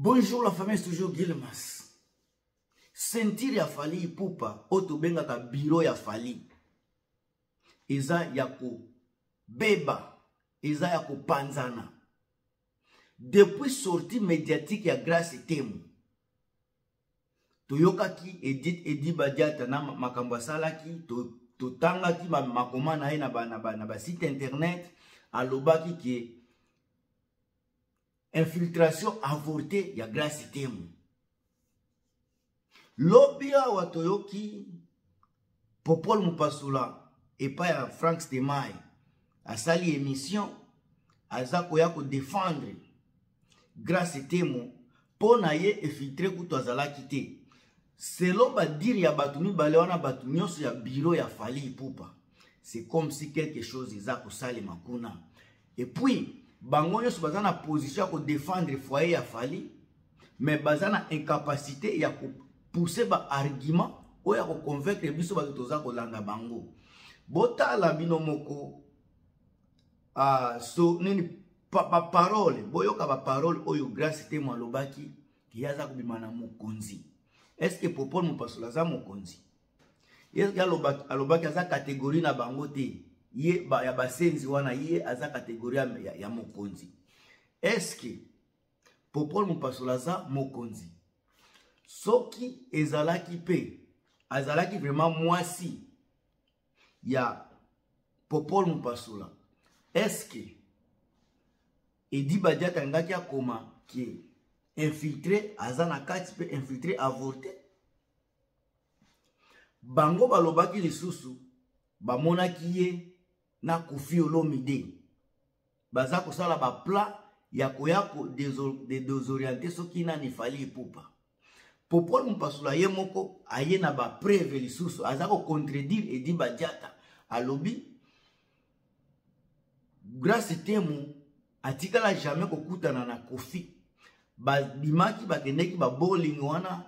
Bonjour la famille, c'est toujours Guilmas. Sentir ya Fali Ipupa, oyo tobengaka bureau ya Fali. Eza ya kobeba, eza ya kopanzana. Depuis sortie médiatique ya Grace Temu, toyokaki edit edi badiata na makambo asalaki totangaki to makoma na ye na basite ba, na ba internet alobaki ke infiltration avorte ya grace temo lobi awa toyoki popol mopasula epai ya frank stemay asali émission aza koya kodefendre grace temo mpo na ye efiltre kutu azalaki te selon badire ya bato mibale wana bato nyonso ya biro ya fali ipupa c'est comme si quelque chose eza kosalema kuna et puis bango nyonso baza na position ya kodefendre foyer ya fali mais baza na incapacité ya kopousse baargument oyo ya koconvaincre biso bato toza kolanda bango botala bino moko uh, so nini baparole pa boyoka baparole oyo grace temo alobaki ye aza kobima na mokonzi estce popol mopasola aza mokonzi alobaki aza kategori na bango te ye ba, ya basenzi wana ye aza kategori ya, ya, ya mokonzi eske popol mopasola aza mokonzi soki ezalaki mpe azalaki vraiment mwasi ya popol mopasola eske edi badiate alingaki akoma ke infiltre aza na kati mpe infiltre avorte bango balobaki lisusu bamonaki ye na kofi olomide baza kosala bapla ya koya kodesoriente soki nani fali epupa popol mopasula ye moko aye na bapreve lisusu aza kocontredire edi badiata alobi grace temo atikala jamais kokutana na kofi babimaki bakendeki baboling wana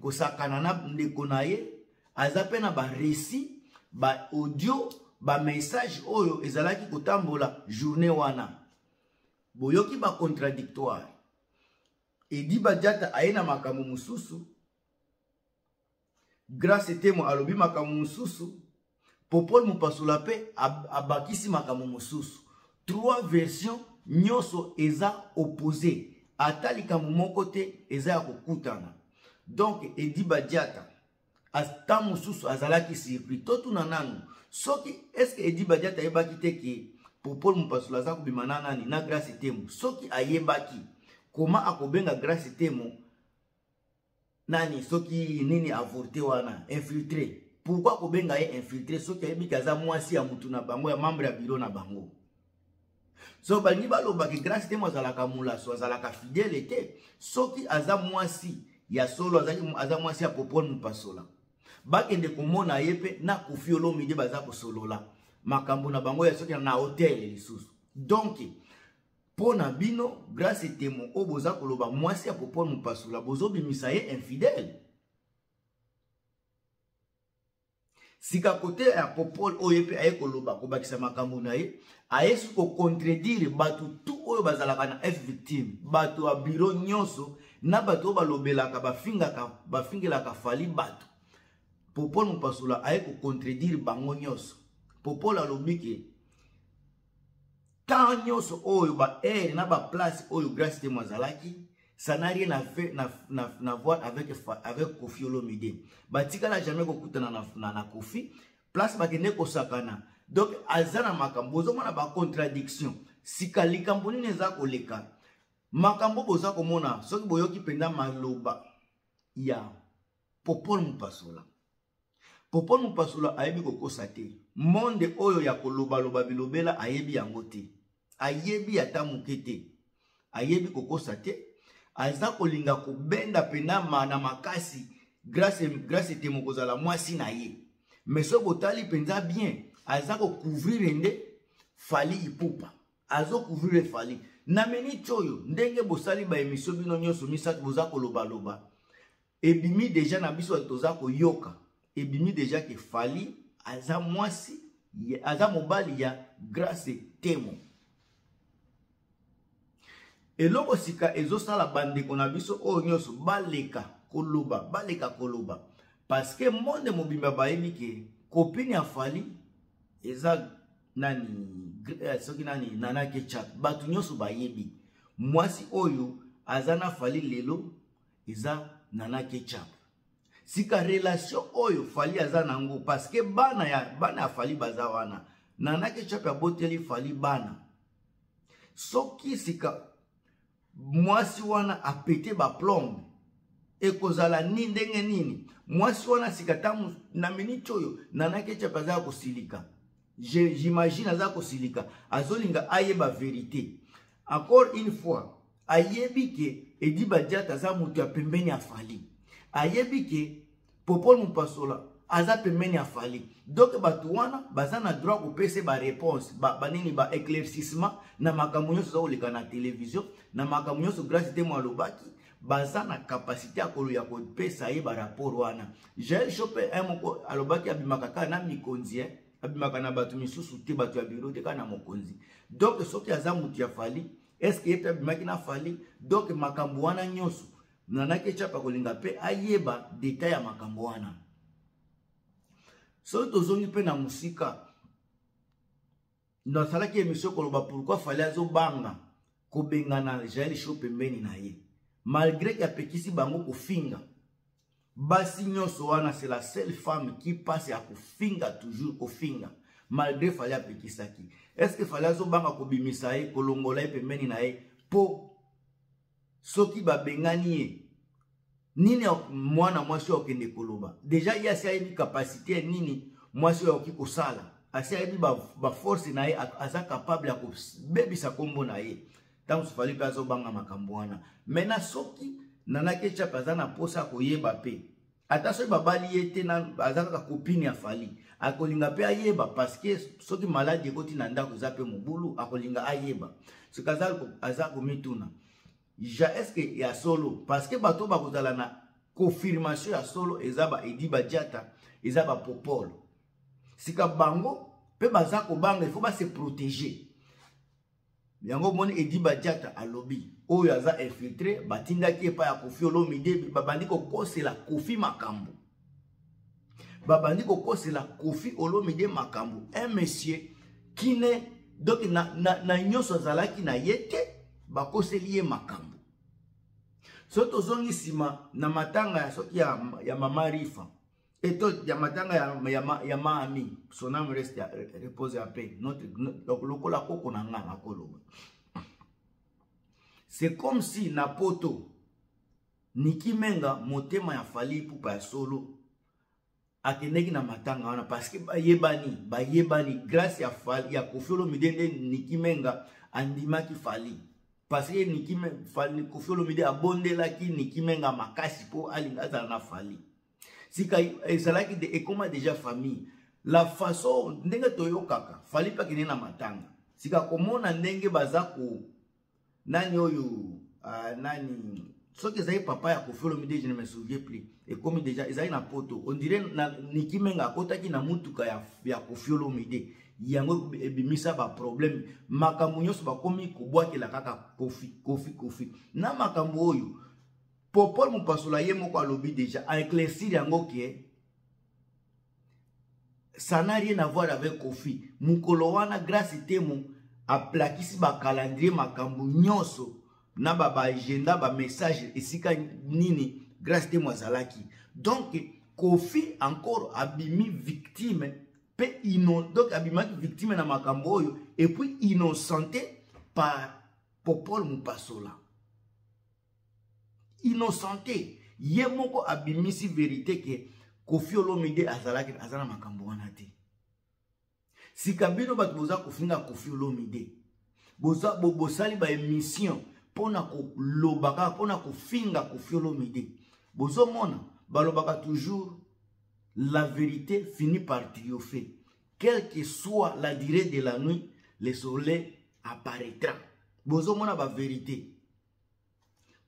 kosakana na ndeko na ye aza mpe na baresi baaudio bamessage oyo ezalaki kotambola journée wana boyoki bacontradictoire edi bajata aye na makambo mosusu grace temwa alobi makambo mosusu popol mopasula mpe abakisi makambo mosusu trois version nyonso eza oppose ata likambo moko te eza ya kokutana donk edi badiata ata mosusu azalaki surpris totuna nanu soki eske edi badiata ayebaki te ke popol mopasula aza kobima na nani na grace temo soki ayebaki koma akobenga grace temo nani soki nini avorte wana infiltre pourkui kobenga ye infiltre soki ayebi ke aza mwasi ya motu na bango ya membre ya biro na bango so balingi balobaka grace temo azalaka molaso azalaka fidele te soki aza mwasi ya solo aza mwasi ya popone mopasola bakende komona ye mpe na kofi olomide baza kosolola makambo na bango ya soki na hotel lisusu donk mpo na bino grace temo oyo boza koloba mwasi ya popol mopasula bozobimisa ye infidèle sika kote ya popol oyo ye mpe aye koloba kobakisa makambo na ye aye soki kocontredire bato tu oyo bazalaka na f victime bato ya biro nyonso na bato oyo balobelaka bafingaka bafingelaka fali bato popol mopasula aye kocontredire bango nyonso popol alobi ke temps nyonso oyo ba aire na ba place oyo grace temo azalaki ça n'a rien à faire na, na, na voir avec, avec kofi olomide batikala jamais kokutana na, na, na kofi place bakende kosakana donc aza na makambo bozomona bacontradiction sika likambo nini eza koleka makambo boza komona soki boyoki mpenza maloba ya popol mopasola Popo Mupasula ayebi kokosa te. Monde oyo ya kolobaloba bilobela ayebi yango te. Ayebi ata moke te. Ayebi kokosa te. Aza kolinga kobenda pena mana makasi grâce grâce te mokozala mwasi na ye. Mais soki botali mpenza bien aza kocouvrir nde Fally Ipupa. Azo couvrir Fally. Na minute oyo ndenge bosali ba emission bino nyonso misato boza koloba loba. ebimi deja na biso bato toza koyoka ebimi deja ke fali aza mwasi aza mobali ya grace temo eloko sika ezosala bandeko na biso oyo nyonso baleka koloba baleka koloba parceke monde mobimba bayebi ke kopine ya fali eza nani eh, soki nani nana kechat bato nyonso bayebi mwasi oyo aza na fali lelo eza nana ketchup sika relation oyo fali aza na yango parceke bana ya bana ya fali baza wana nana ketchup aboteli fali bana soki sika mwasi wana apete baplombe ekozala ni ndenge nini mwasi wana sika ntango na miniti oyo nana ketchup aza ya kosilika j'imagine aza kosilika azolinga ayeba verite encore une fois ayebi ke edi badiata aza moto ya pembeni ya fali ayebi ke popol mopasola aza pembeni ya fali donk bato wana baza na droit kopesa bareponse banini ba, ba éclaircissement na makambo nyonso eza koleka na televizio na makambo nyonso grace temo alobaki baza na kapasite ya kolo ya kopesa ye baraport wana jael shope un moko alobaki abimaka kaka na mikonzi eh? abimaka na bato misusu te bato ya biro te kaka na mokonzi donk soki aza moto ya fali eske ye mpe abimaki na fali donk makambo wana nyonso nanaki echapa kolinga mpe ayeba detail ya makambo wana soki tozongi mpe na mosika nasalaki emission koloba pourkui fali azobanga kobengana jael show pembeni na ye malgré ke apekisi bango kofinga basi nyonso wana c'est la seule femme qui passe ya kofinga toujours kofinga malgré fali apekisaki est ce que fali azobanga kobimisa ye kolongola ye pembeni na ye mpo soki babengani ye nini mwana mwasi oyo akende koloba deja ye asi ayebi kapasite ya nini mwasi oyo akoki kosala asi ayebi baforce na ye aza kapable ya kobebisa nkombo na ye ntango sofali mpe azobanga makambo wana maintenant soki nanakecha mpe aza na mposa ya koyeba mpe ata soki babali ye te aza kaka kopine ya fali akolinga mpe ayeba parceke soki maladi ekoti na ndako eza mpe mobulu akolinga ayeba soki aza komituna ja eske ya solo parceke bato bakozala na confirmation ya solo eza ba edi badiata eza bapopolo sika bango mpe baza kobanga ifo base protéger yango omoni edi badiata alobi oyo aza infiltre batindaki epai ya kofi olomide babandi kokosela kofi makambo babandi kokosela kofi olomide makambo un eh, monsieur kine donk na, na, na nyonso azalaki na ye te bakoseli ye makambo soki tozongi nsima na matanga ya soki ya, ya mama rifa eto ya matanga ya, ya, ya maami son ame reste ya euh, repose ya paix notre lokola koko na nga nakoloba c'est comme si na poto niki menga motema ya fali ipupa ya solo akendeki na matanga wana parceke bayebani bayebani grâce ya fali ya kofi olomide nde niki menga andimaki fali parceke niki fali kofi olomide abondelaki niki menga makasi mpo alinga azala na fali sika ezalaki de ekoma deja famille la façon ndenge toyokaka fali mpe akende na matanga sika komona ndenge baza ko nani oyo uh, nani soki ezali papa ya kofi olomide je ne me souviens plus ekomi deja ezali na poto ondire na niki menga akotaki na motuka ya, ya kofi olomide yango ebimisa baproblème makambo nyonso bakomi kobwakela kaka kofi kofi kofi na makambo oyo popol mopasola ye moko alobi deja a éclaircir yango ke ça n'a rien à voir avec kofi mokolo wana grace temo aplakisi bacalendrier makambo nyonso na baagenda bamessage esika nini grace temo azalaki donc kofi encore abimi victime mpe donc abimaki victime na makambo oyo epuis innocente par popole mopasola innocente ye moko abimisi verite ke kofi olomide azalaki aza na makambo wana te sika bino bato boza kofinga kofi olomide bosali baémission mpo na koloba kaka mpo na kofinga kofi olomide bozomona balobaka toujours la vérité finit par triompher quelle que soit la durée de la nuit le soleil apparaîtra bozomona bavérité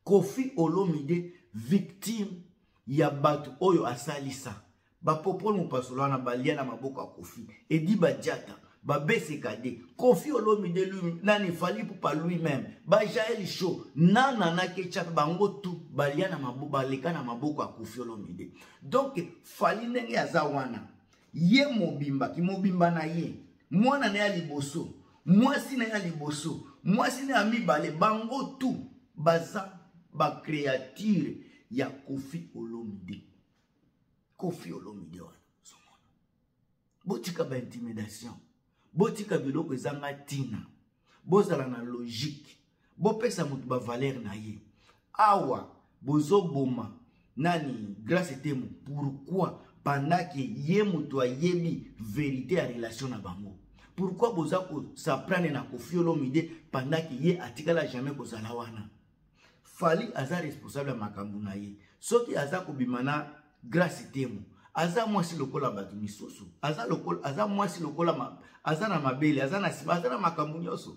kofi olomide victime ya bato oyo asalisa bapopole mopasolo wana balia na maboko ya kofi edi badiata babeseka de kofi olomide lui nani fali pupa lui meme bajael sho nana na kecha bango tu balia na maboko baleka na maboko ya kofi olomide donc fali ndenge aza wana ye mobimba kimobimba na ye mwana na ye ya liboso mwasi na ye ya liboso mwasi na ya mibale bango tu baza bacreature ya kofi olomide kofi olomide wana ozomona botika baintimidation botika biloko ezanga ntina bozala na logike bopesa moto bavalere na ye awa bozoboma nani grace temo pourquoi pendant ke ye moto ayebi verité ya relation na bango pourquoi boza kosaprane na kofi olomide pendant ke ye atikala jamais kozala wana fali aza responsable ya makambo na ye soki aza kobima na grace temo aza mwasi lokola bato misusu aza, lokola, aza mwasi lokola ma, aza na mabele aza na nsima aza na makambo nyonso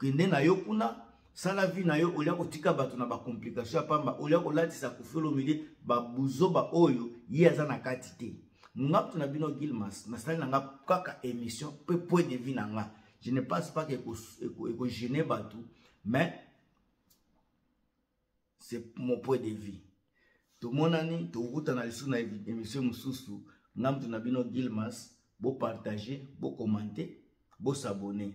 kende na yo kuna sala vie na yo olia kotika bato na bacomplication ya pamba olia kolatisa kufelo mide babuzoba oyo ye aza na kati te nga kutu na bino gilmas nasali na nga kaka émission mpe point de vie na nga je ne pense pas ekogene bato mais c'est mon point de vie tomonani tokokutana lisusu na émission mosusu nga mutu na bino gilmas bopartage bokomante bosabone